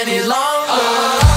any longer.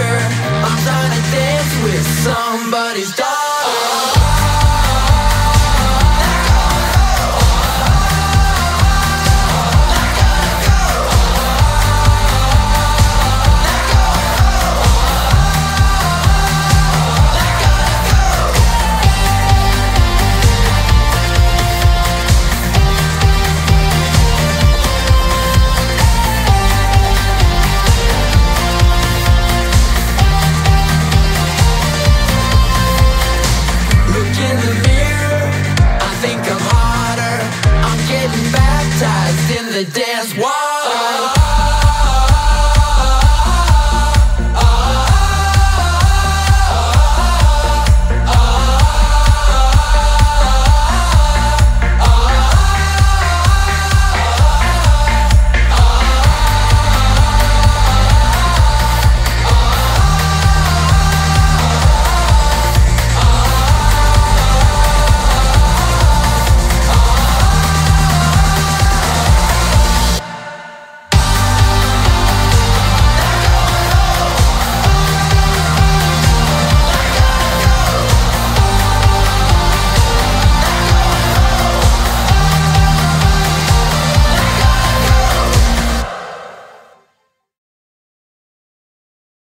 I'm trying to dance with somebody's. the dance. Whoa.